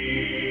Música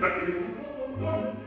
daquele mundo.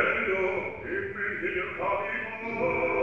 Credo, in me, in